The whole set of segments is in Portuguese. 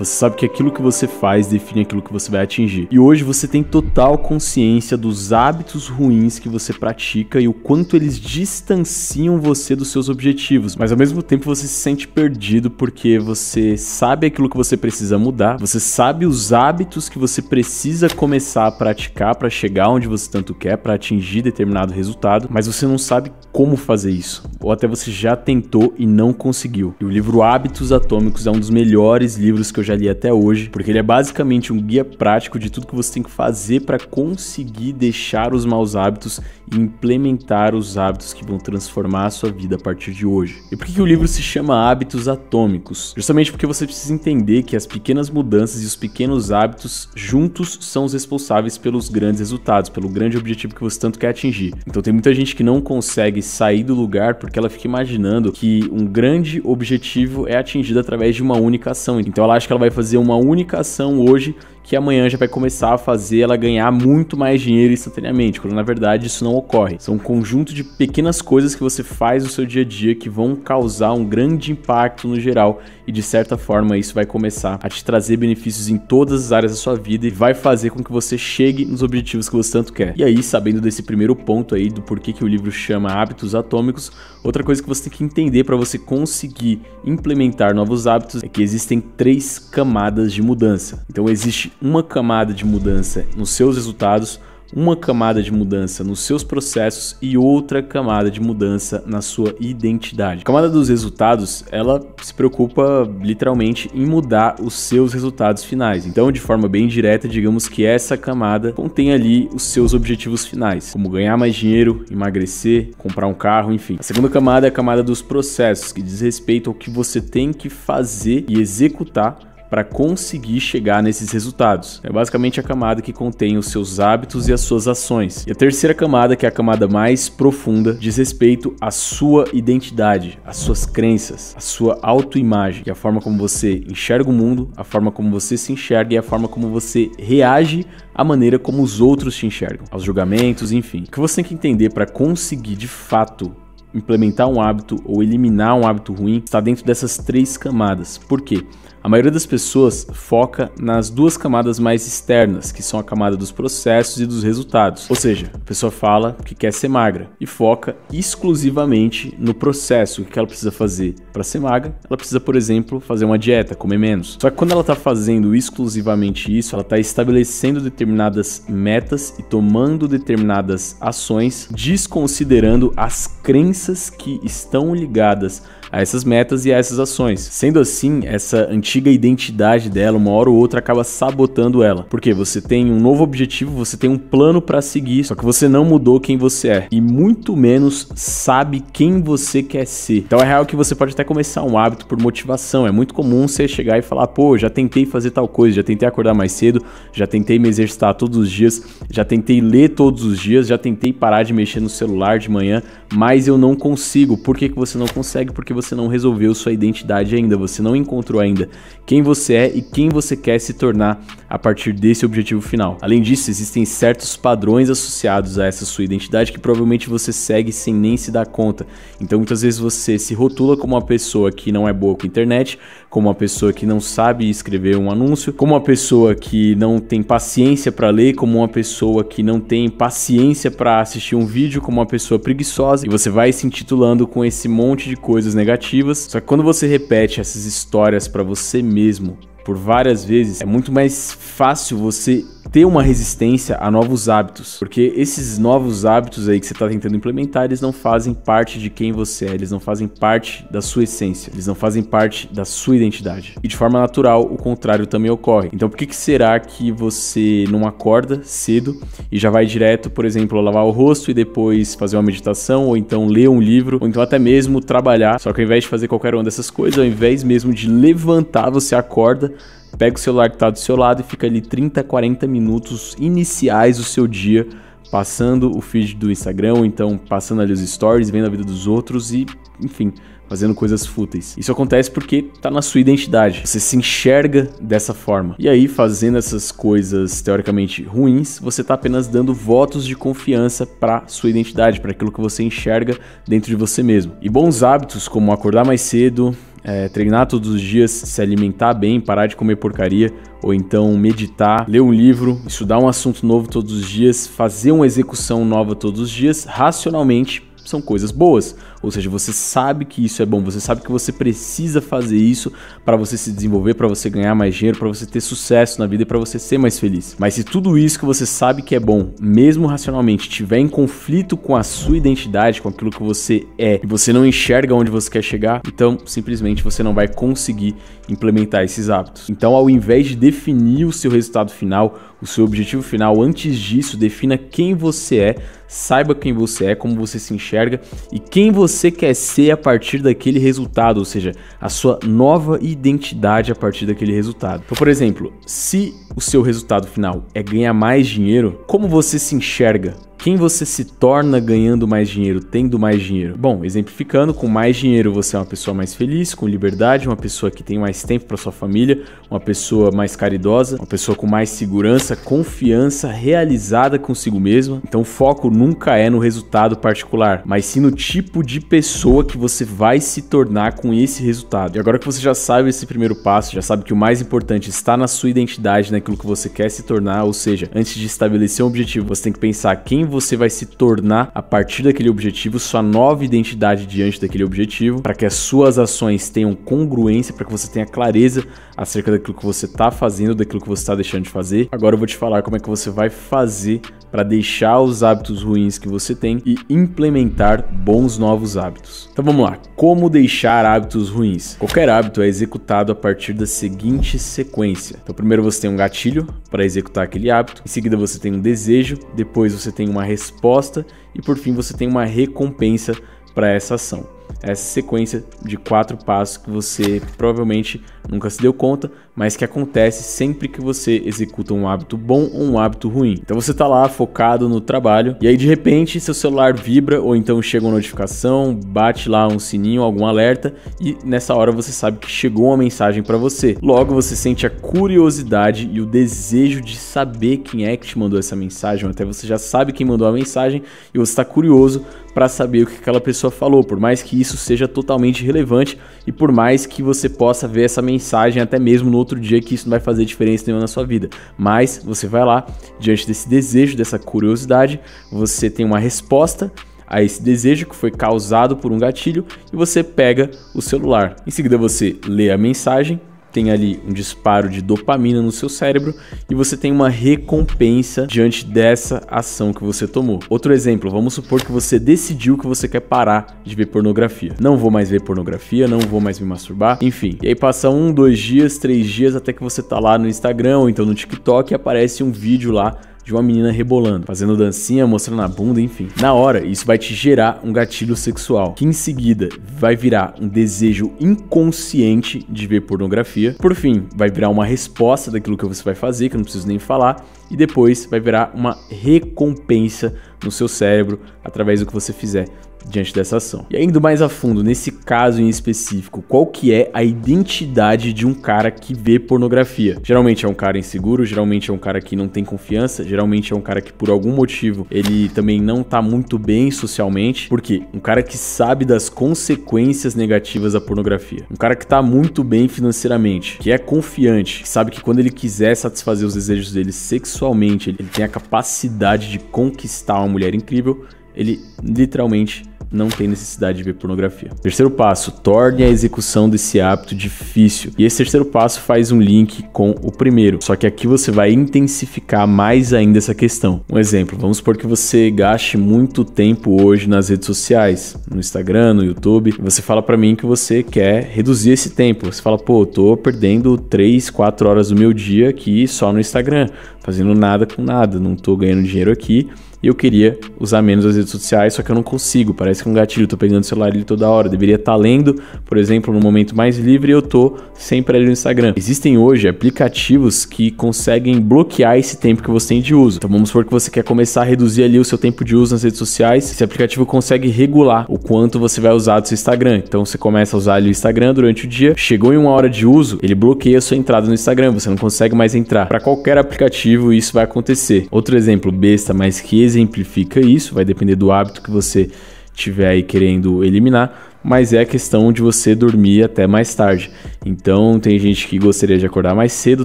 Você sabe que aquilo que você faz define aquilo que você vai atingir. E hoje você tem total consciência dos hábitos ruins que você pratica e o quanto eles distanciam você dos seus objetivos. Mas ao mesmo tempo você se sente perdido porque você sabe aquilo que você precisa mudar, você sabe os hábitos que você precisa começar a praticar para chegar onde você tanto quer, para atingir determinado resultado, mas você não sabe como fazer isso. Ou até você já tentou e não conseguiu. E o livro Hábitos Atômicos é um dos melhores livros que eu já li até hoje, porque ele é basicamente um guia prático de tudo que você tem que fazer para conseguir deixar os maus hábitos e implementar os hábitos que vão transformar a sua vida a partir de hoje. E por que, que o livro se chama Hábitos Atômicos? Justamente porque você precisa entender que as pequenas mudanças e os pequenos hábitos juntos são os responsáveis pelos grandes resultados, pelo grande objetivo que você tanto quer atingir. Então tem muita gente que não consegue sair do lugar porque ela fica imaginando que um grande objetivo é atingido através de uma única ação. Então ela acha que ela vai fazer uma única ação hoje que amanhã já vai começar a fazer ela ganhar muito mais dinheiro instantaneamente, quando na verdade isso não ocorre. São um conjunto de pequenas coisas que você faz no seu dia a dia que vão causar um grande impacto no geral e de certa forma isso vai começar a te trazer benefícios em todas as áreas da sua vida e vai fazer com que você chegue nos objetivos que você tanto quer. E aí, sabendo desse primeiro ponto aí do porquê que o livro chama Hábitos Atômicos, outra coisa que você tem que entender para você conseguir implementar novos hábitos é que existem três camadas de mudança. Então existe uma camada de mudança nos seus resultados, uma camada de mudança nos seus processos e outra camada de mudança na sua identidade. A camada dos resultados, ela se preocupa literalmente em mudar os seus resultados finais. Então, de forma bem direta, digamos que essa camada contém ali os seus objetivos finais, como ganhar mais dinheiro, emagrecer, comprar um carro, enfim. A segunda camada é a camada dos processos, que diz respeito ao que você tem que fazer e executar para conseguir chegar nesses resultados. É basicamente a camada que contém os seus hábitos e as suas ações. E a terceira camada, que é a camada mais profunda, diz respeito à sua identidade, às suas crenças, à sua autoimagem, e a forma como você enxerga o mundo, a forma como você se enxerga e a forma como você reage à maneira como os outros te enxergam, aos julgamentos, enfim. O que você tem que entender para conseguir de fato implementar um hábito ou eliminar um hábito ruim está dentro dessas três camadas. Por quê? A maioria das pessoas foca nas duas camadas mais externas, que são a camada dos processos e dos resultados. Ou seja, a pessoa fala que quer ser magra e foca exclusivamente no processo, que ela precisa fazer para ser magra. Ela precisa, por exemplo, fazer uma dieta, comer menos. Só que quando ela está fazendo exclusivamente isso, ela está estabelecendo determinadas metas e tomando determinadas ações, desconsiderando as crenças que estão ligadas a essas metas e a essas ações. Sendo assim, essa antiga identidade dela, uma hora ou outra, acaba sabotando ela. Porque você tem um novo objetivo, você tem um plano para seguir, só que você não mudou quem você é e muito menos sabe quem você quer ser. Então é real que você pode até começar um hábito por motivação. É muito comum você chegar e falar: pô, já tentei fazer tal coisa, já tentei acordar mais cedo, já tentei me exercitar todos os dias, já tentei ler todos os dias, já tentei parar de mexer no celular de manhã, mas eu não consigo. Por que, que você não consegue? Porque você não resolveu sua identidade ainda, você não encontrou ainda quem você é e quem você quer se tornar a partir desse objetivo final. Além disso, existem certos padrões associados a essa sua identidade que provavelmente você segue sem nem se dar conta. Então, muitas vezes você se rotula como uma pessoa que não é boa com internet, como uma pessoa que não sabe escrever um anúncio, como uma pessoa que não tem paciência para ler, como uma pessoa que não tem paciência para assistir um vídeo, como uma pessoa preguiçosa, e você vai se intitulando com esse monte de coisas negativas. Só que quando você repete essas histórias para você mesmo, por várias vezes, é muito mais fácil você ter uma resistência a novos hábitos, porque esses novos hábitos aí que você está tentando implementar, eles não fazem parte de quem você é, eles não fazem parte da sua essência, eles não fazem parte da sua identidade. E de forma natural, o contrário também ocorre. Então, por que, que será que você não acorda cedo e já vai direto, por exemplo, lavar o rosto e depois fazer uma meditação, ou então ler um livro, ou então até mesmo trabalhar? Só que ao invés de fazer qualquer uma dessas coisas, ao invés mesmo de levantar, você acorda pega o celular que está do seu lado e fica ali 30, 40 minutos iniciais do seu dia passando o feed do Instagram, ou então passando ali os stories, vendo a vida dos outros e, enfim, fazendo coisas fúteis. Isso acontece porque tá na sua identidade. Você se enxerga dessa forma. E aí, fazendo essas coisas teoricamente ruins, você tá apenas dando votos de confiança para sua identidade, para aquilo que você enxerga dentro de você mesmo. E bons hábitos como acordar mais cedo, é, treinar todos os dias, se alimentar bem, parar de comer porcaria, ou então meditar, ler um livro, estudar um assunto novo todos os dias, fazer uma execução nova todos os dias, racionalmente são coisas boas. Ou seja, você sabe que isso é bom, você sabe que você precisa fazer isso para você se desenvolver, para você ganhar mais dinheiro, para você ter sucesso na vida e para você ser mais feliz. Mas se tudo isso que você sabe que é bom, mesmo racionalmente, tiver em conflito com a sua identidade, com aquilo que você é, e você não enxerga onde você quer chegar, então simplesmente você não vai conseguir implementar esses hábitos. Então, ao invés de definir o seu resultado final, o seu objetivo final, antes disso, defina quem você é, saiba quem você é, como você se enxerga e quem você quer ser a partir daquele resultado, ou seja, a sua nova identidade a partir daquele resultado. Então, por exemplo, se o seu resultado final é ganhar mais dinheiro, como você se enxerga quem você se torna ganhando mais dinheiro, tendo mais dinheiro? Bom, exemplificando, com mais dinheiro você é uma pessoa mais feliz, com liberdade, uma pessoa que tem mais tempo para sua família, uma pessoa mais caridosa, uma pessoa com mais segurança, confiança, realizada consigo mesma. Então o foco nunca é no resultado particular, mas sim no tipo de pessoa que você vai se tornar com esse resultado. E agora que você já sabe esse primeiro passo, já sabe que o mais importante está na sua identidade, naquilo que você quer se tornar, ou seja, antes de estabelecer um objetivo, você tem que pensar quem você vai se tornar a partir daquele objetivo, sua nova identidade diante daquele objetivo, para que as suas ações tenham congruência, para que você tenha clareza acerca daquilo que você está fazendo, daquilo que você está deixando de fazer. Agora eu vou te falar como é que você vai fazer para deixar os hábitos ruins que você tem e implementar bons novos hábitos. Então vamos lá, como deixar hábitos ruins? Qualquer hábito é executado a partir da seguinte sequência. Então primeiro você tem um gatilho para executar aquele hábito, em seguida você tem um desejo, depois você tem uma uma resposta e por fim você tem uma recompensa para essa ação. Essa sequência de quatro passos que você provavelmente nunca se deu conta, mas que acontece sempre que você executa um hábito bom ou um hábito ruim. Então você está lá focado no trabalho e aí de repente seu celular vibra ou então chega uma notificação, bate lá um sininho, algum alerta e nessa hora você sabe que chegou uma mensagem para você. Logo você sente a curiosidade e o desejo de saber quem é que te mandou essa mensagem, ou até você já sabe quem mandou a mensagem e você está curioso para saber o que aquela pessoa falou, por mais que isso seja totalmente relevante e por mais que você possa ver essa mensagem até mesmo no outro dia que isso não vai fazer diferença nenhuma na sua vida. Mas você vai lá, diante desse desejo, dessa curiosidade, você tem uma resposta a esse desejo que foi causado por um gatilho e você pega o celular. Em seguida você lê a mensagem, tem ali um disparo de dopamina no seu cérebro e você tem uma recompensa diante dessa ação que você tomou. Outro exemplo, vamos supor que você decidiu que você quer parar de ver pornografia. Não vou mais ver pornografia, não vou mais me masturbar, enfim. E aí passa um, dois dias, três dias até que você tá lá no Instagram ou então no TikTok e aparece um vídeo lá de uma menina rebolando, fazendo dancinha, mostrando a bunda, enfim. Na hora, isso vai te gerar um gatilho sexual, que em seguida vai virar um desejo inconsciente de ver pornografia. Por fim, vai virar uma resposta daquilo que você vai fazer, que eu não preciso nem falar, e depois vai virar uma recompensa no seu cérebro através do que você fizer diante dessa ação. E indo mais a fundo, nesse caso em específico, qual que é a identidade de um cara que vê pornografia? Geralmente é um cara inseguro, geralmente é um cara que não tem confiança, geralmente é um cara que por algum motivo ele também não tá muito bem socialmente, porque um cara que sabe das consequências negativas da pornografia, um cara que tá muito bem financeiramente, que é confiante, que sabe que quando ele quiser satisfazer os desejos dele sexualmente, ele tem a capacidade de conquistar uma mulher incrível, ele literalmente não tem necessidade de ver pornografia. Terceiro passo, torne a execução desse hábito difícil. E esse terceiro passo faz um link com o primeiro, só que aqui você vai intensificar mais ainda essa questão. Um exemplo, vamos supor que você gaste muito tempo hoje nas redes sociais, no Instagram, no YouTube, você fala para mim que você quer reduzir esse tempo. Você fala, pô, eu tô perdendo 3, 4 horas do meu dia aqui só no Instagram, fazendo nada com nada, não tô ganhando dinheiro aqui e eu queria usar menos as redes sociais, só que eu não consigo. Parece que é um gatilho, tô pegando o celular ali toda hora. Eu deveria estar tá lendo, por exemplo, no momento mais livre eu tô sempre ali no Instagram. Existem hoje aplicativos que conseguem bloquear esse tempo que você tem de uso. Então vamos supor que você quer começar a reduzir ali o seu tempo de uso nas redes sociais. Esse aplicativo consegue regular o quanto você vai usar do seu Instagram. Então você começa a usar ali o Instagram durante o dia, chegou em uma hora de uso, ele bloqueia a sua entrada no Instagram, você não consegue mais entrar. Para qualquer aplicativo isso vai acontecer. Outro exemplo besta, mas que exemplifica isso, vai depender do hábito que você tiver aí querendo eliminar. mas é a questão de você dormir até mais tarde. Então, tem gente que gostaria de acordar mais cedo,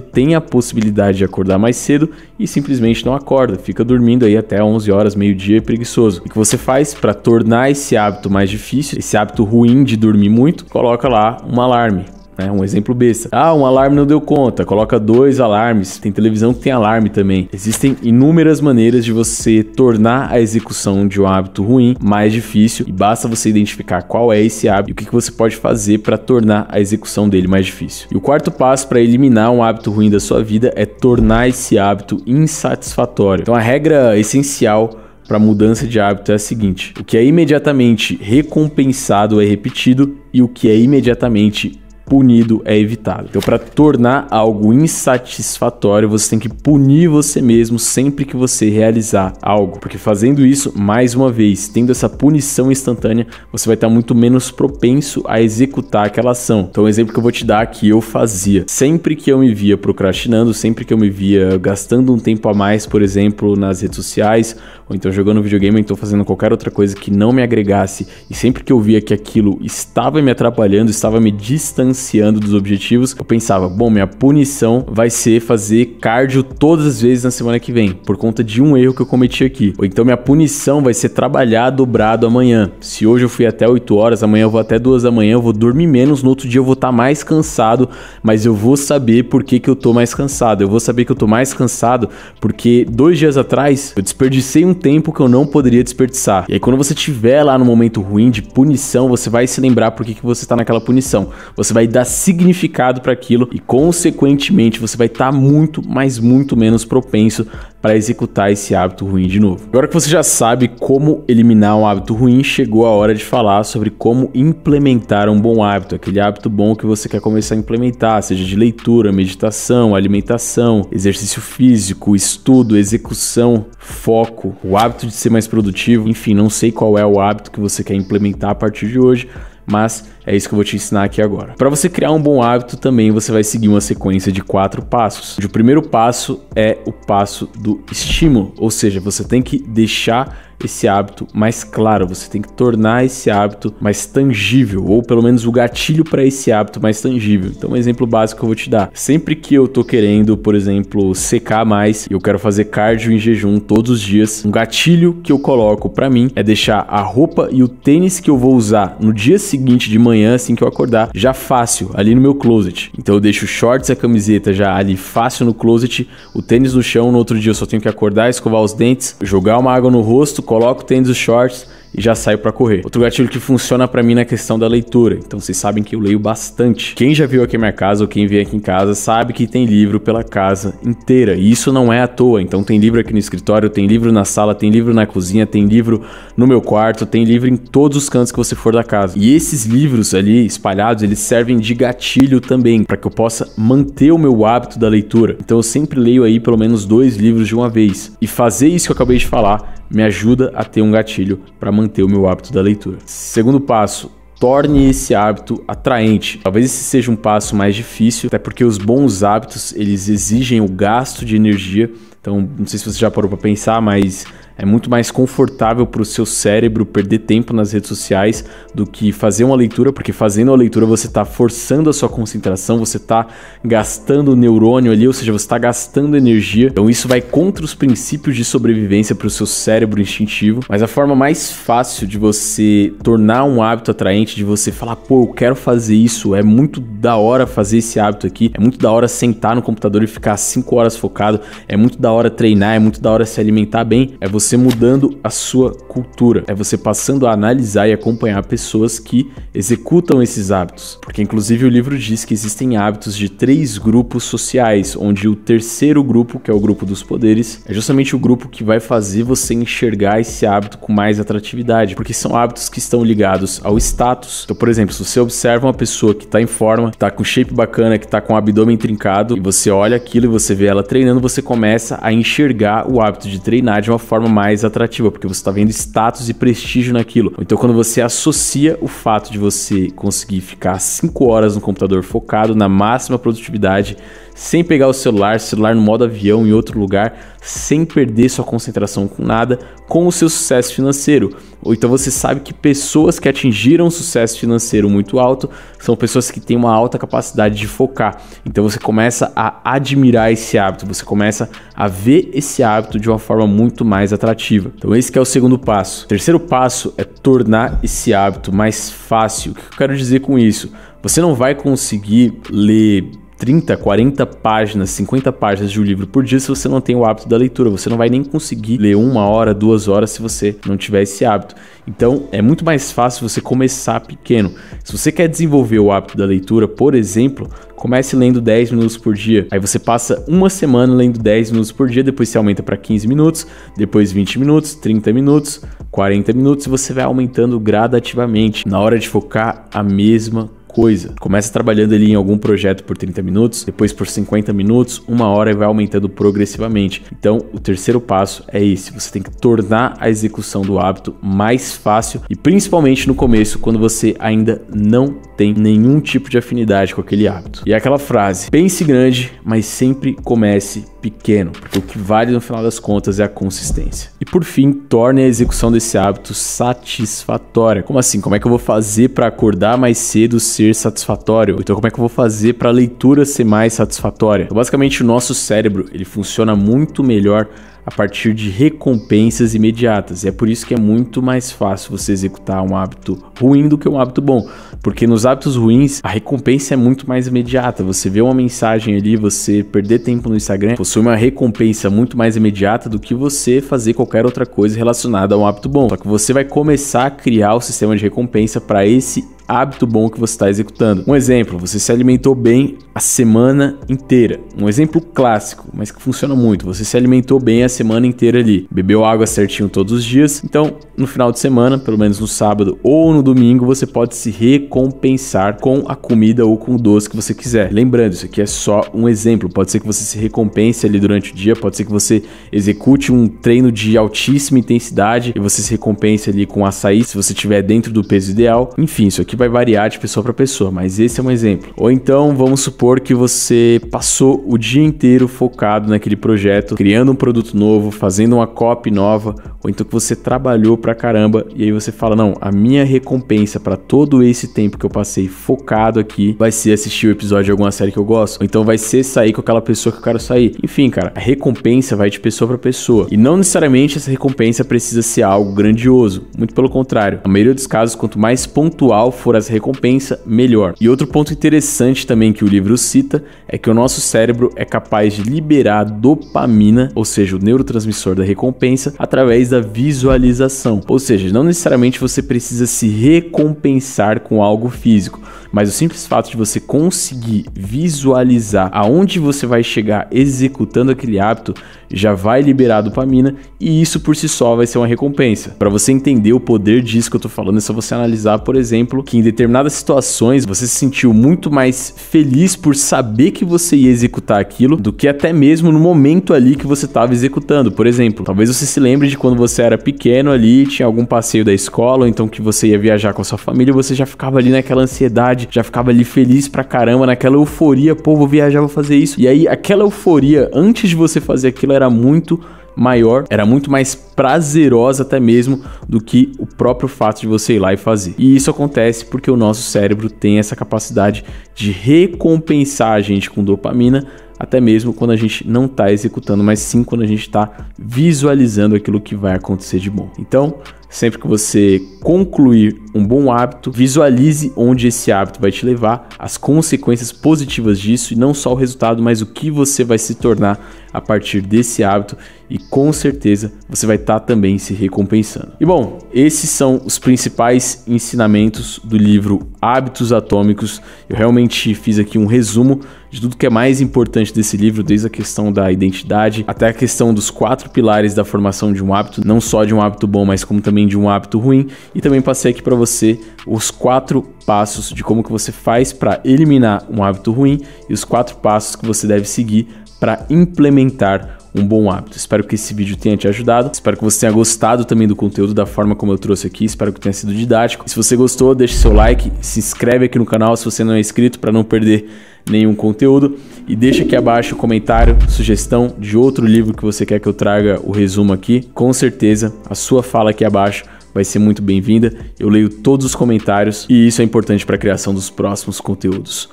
tem a possibilidade de acordar mais cedo e simplesmente não acorda, fica dormindo aí até 11 horas, meio-dia, preguiçoso. O que você faz para tornar esse hábito mais difícil, esse hábito ruim de dormir muito? Coloca lá um alarme. Né? Um exemplo besta. Ah, um alarme não deu conta. Coloca dois alarmes. Tem televisão que tem alarme também. Existem inúmeras maneiras de você tornar a execução de um hábito ruim mais difícil e basta você identificar qual é esse hábito e o que, você pode fazer para tornar a execução dele mais difícil. E o quarto passo para eliminar um hábito ruim da sua vida é tornar esse hábito insatisfatório. Então a regra essencial para mudança de hábito é a seguinte: o que é imediatamente recompensado é repetido e o que é imediatamente punido é evitado. Então, para tornar algo insatisfatório, você tem que punir você mesmo sempre que você realizar algo, porque fazendo isso, mais uma vez, tendo essa punição instantânea, você vai estar muito menos propenso a executar aquela ação. Então, um exemplo que eu vou te dar que eu fazia, sempre que eu me via procrastinando, sempre que eu me via gastando um tempo a mais, por exemplo, nas redes sociais, ou então jogando videogame, ou então fazendo qualquer outra coisa que não me agregasse, e sempre que eu via que aquilo estava me atrapalhando, estava me distanciando distanciando dos objetivos, eu pensava, bom, minha punição vai ser fazer cardio todas as vezes na semana que vem, por conta de um erro que eu cometi aqui. Ou então minha punição vai ser trabalhar dobrado amanhã. Se hoje eu fui até 8 horas, amanhã eu vou até 2 da manhã, eu vou dormir menos, no outro dia eu vou estar tá mais cansado, mas eu vou saber por que, que eu tô mais cansado. Eu vou saber que eu tô mais cansado porque dois dias atrás eu desperdicei um tempo que eu não poderia desperdiçar. E aí quando você tiver lá no momento ruim de punição, você vai se lembrar por que, que você está naquela punição. Você vai vai dar significado para aquilo e, consequentemente, você vai estar tá muito, mas muito menos propenso para executar esse hábito ruim de novo. Agora que você já sabe como eliminar um hábito ruim, chegou a hora de falar sobre como implementar um bom hábito, aquele hábito bom que você quer começar a implementar, seja de leitura, meditação, alimentação, exercício físico, estudo, execução, foco, o hábito de ser mais produtivo, enfim, não sei qual é o hábito que você quer implementar a partir de hoje mas é isso que eu vou te ensinar aqui agora. Para você criar um bom hábito, também você vai seguir uma sequência de quatro passos. O primeiro passo é o passo do estímulo, ou seja, você tem que deixar esse hábito mais claro, você tem que tornar esse hábito mais tangível, ou pelo menos o gatilho para esse hábito mais tangível. Então, um exemplo básico que eu vou te dar. Sempre que eu tô querendo, por exemplo, secar mais, eu quero fazer cardio em jejum todos os dias, um gatilho que eu coloco para mim é deixar a roupa e o tênis que eu vou usar no dia seguinte de manhã, assim que eu acordar, já fácil ali no meu closet. Então eu deixo shorts e a camiseta já ali fácil no closet, o tênis no chão, no outro dia eu só tenho que acordar, escovar os dentes, jogar uma água no rosto, coloco o tênis dos shorts e já saio para correr. Outro gatilho que funciona para mim na questão da leitura. Então vocês sabem que eu leio bastante. Quem já viu aqui minha casa ou quem vem aqui em casa sabe que tem livro pela casa inteira. E isso não é à toa. Então tem livro aqui no escritório, tem livro na sala, tem livro na cozinha, tem livro no meu quarto, tem livro em todos os cantos que você for da casa. E esses livros ali espalhados, eles servem de gatilho também para que eu possa manter o meu hábito da leitura. Então eu sempre leio aí pelo menos dois livros de uma vez. E fazer isso que eu acabei de falar me ajuda a ter um gatilho para manter o meu hábito da leitura. Segundo passo, torne esse hábito atraente. Talvez esse seja um passo mais difícil, até porque os bons hábitos, eles exigem o gasto de energia. Então, não sei se você já parou para pensar, mas é muito mais confortável para o seu cérebro perder tempo nas redes sociais do que fazer uma leitura, porque fazendo a leitura você está forçando a sua concentração, você está gastando neurônio ali, ou seja, você está gastando energia. Então isso vai contra os princípios de sobrevivência para o seu cérebro instintivo. Mas a forma mais fácil de você tornar um hábito atraente, de você falar, pô, eu quero fazer isso, é muito da hora fazer esse hábito aqui, é muito da hora sentar no computador e ficar 5 horas focado, é muito da hora treinar, é muito da hora se alimentar bem, é você você mudando a sua cultura, é você passando a analisar e acompanhar pessoas que executam esses hábitos. Porque, inclusive, o livro diz que existem hábitos de três grupos sociais, onde o terceiro grupo, que é o grupo dos poderes, é justamente o grupo que vai fazer você enxergar esse hábito com mais atratividade, porque são hábitos que estão ligados ao status. Então, por exemplo, se você observa uma pessoa que está em forma, que está com shape bacana, que está com o abdômen trincado, e você olha aquilo e você vê ela treinando, você começa a enxergar o hábito de treinar de uma forma mais atrativa, porque você está vendo status e prestígio naquilo. Então, quando você associa o fato de você conseguir ficar 5 horas no computador focado na máxima produtividade, sem pegar o celular, celular no modo avião em outro lugar, sem perder sua concentração com nada, com o seu sucesso financeiro. Ou então você sabe que pessoas que atingiram um sucesso financeiro muito alto são pessoas que têm uma alta capacidade de focar. Então você começa a admirar esse hábito, você começa a ver esse hábito de uma forma muito mais atrativa. Então esse é o segundo passo. O terceiro passo é tornar esse hábito mais fácil. O que eu quero dizer com isso? Você não vai conseguir ler 30, 40 páginas, 50 páginas de um livro por dia se você não tem o hábito da leitura. Você não vai nem conseguir ler uma hora, duas horas se você não tiver esse hábito. Então é muito mais fácil você começar pequeno. Se você quer desenvolver o hábito da leitura, por exemplo, comece lendo 10 minutos por dia. Aí você passa uma semana lendo 10 minutos por dia, depois você aumenta para 15 minutos, depois 20 minutos, 30 minutos, 40 minutos e você vai aumentando gradativamente. Na hora de focar, a mesma coisa. Começa trabalhando ali em algum projeto por 30 minutos, depois por 50 minutos, uma hora e vai aumentando progressivamente. Então, o terceiro passo é esse: você tem que tornar a execução do hábito mais fácil e principalmente no começo, quando você ainda não tem nenhum tipo de afinidade com aquele hábito. E é aquela frase: pense grande, mas sempre comece pequeno, porque o que vale no final das contas é a consistência. E por fim, torne a execução desse hábito satisfatória. Como assim? Como é que eu vou fazer para acordar mais cedo ser satisfatório? Então, como é que eu vou fazer para a leitura ser mais satisfatória? Então, basicamente, o nosso cérebro ele funciona muito melhor a partir de recompensas imediatas. E é por isso que é muito mais fácil você executar um hábito ruim do que um hábito bom. Porque nos hábitos ruins, a recompensa é muito mais imediata. Você vê uma mensagem ali, você perder tempo no Instagram, possui uma recompensa muito mais imediata do que você fazer qualquer outra coisa relacionada a um hábito bom. Só que você vai começar a criar o sistema de recompensa para esse hábito bom que você está executando. Um exemplo, você se alimentou bem a semana inteira. Um exemplo clássico, mas que funciona muito. Você se alimentou bem a semana inteira ali, bebeu água certinho todos os dias. Então, no final de semana, pelo menos no sábado ou no domingo, você pode se recompensar com a comida ou com o doce que você quiser. Lembrando, isso aqui é só um exemplo. Pode ser que você se recompense ali durante o dia, pode ser que você execute um treino de altíssima intensidade e você se recompense ali com açaí se você estiver dentro do peso ideal. Enfim, isso aqui vai variar de pessoa para pessoa, mas esse é um exemplo. Ou então vamos supor que você passou o dia inteiro focado naquele projeto, criando um produto novo, fazendo uma copy nova, ou então que você trabalhou pra caramba e aí você fala: "Não, a minha recompensa para todo esse tempo que eu passei focado aqui vai ser assistir o episódio de alguma série que eu gosto, ou então vai ser sair com aquela pessoa que eu quero sair". Enfim, cara, a recompensa vai de pessoa para pessoa. E não necessariamente essa recompensa precisa ser algo grandioso, muito pelo contrário. A maioria dos casos, quanto mais pontual for essa recompensa, melhor. E outro ponto interessante também que o livro cita é que o nosso cérebro é capaz de liberar dopamina, ou seja, o neurotransmissor da recompensa, através da visualização. Ou seja, não necessariamente você precisa se recompensar com algo físico, mas o simples fato de você conseguir visualizar aonde você vai chegar executando aquele hábito já vai liberar dopamina e isso por si só vai ser uma recompensa. Para você entender o poder disso que eu tô falando, é só você analisar, por exemplo, que em determinadas situações você se sentiu muito mais feliz por saber que você ia executar aquilo do que até mesmo no momento ali que você estava executando. Por exemplo, talvez você se lembre de quando você era pequeno ali, tinha algum passeio da escola, ou então que você ia viajar com a sua família, você já ficava ali naquela ansiedade, já ficava ali feliz pra caramba, naquela euforia, pô, vou viajar, vou fazer isso. E aí aquela euforia antes de você fazer aquilo era muito maior, era muito mais prazerosa até mesmo do que o próprio fato de você ir lá e fazer. E isso acontece porque o nosso cérebro tem essa capacidade de recompensar a gente com dopamina, até mesmo quando a gente não está executando, mas sim quando a gente está visualizando aquilo que vai acontecer de bom. Então, Sempre que você concluir um bom hábito, visualize onde esse hábito vai te levar, as consequências positivas disso e não só o resultado, mas o que você vai se tornar a partir desse hábito e com certeza você vai estar tá também se recompensando. E bom, esses são os principais ensinamentos do livro Hábitos Atômicos. Eu realmente fiz aqui um resumo de tudo que é mais importante desse livro, desde a questão da identidade até a questão dos quatro pilares da formação de um hábito, não só de um hábito bom, mas como também de um hábito ruim. E também passei aqui para você os quatro passos de como que você faz para eliminar um hábito ruim e os quatro passos que você deve seguir para implementar um bom hábito. Espero que esse vídeo tenha te ajudado. Espero que você tenha gostado também do conteúdo, da forma como eu trouxe aqui. Espero que tenha sido didático. Se você gostou, deixe seu like, se inscreve aqui no canal se você não é inscrito para não perder nenhum conteúdo e deixa aqui abaixo o comentário, sugestão de outro livro que você quer que eu traga o resumo aqui. Com certeza, a sua fala aqui abaixo vai ser muito bem-vinda. Eu leio todos os comentários e isso é importante para a criação dos próximos conteúdos.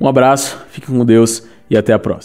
Um abraço, fique com Deus e até a próxima.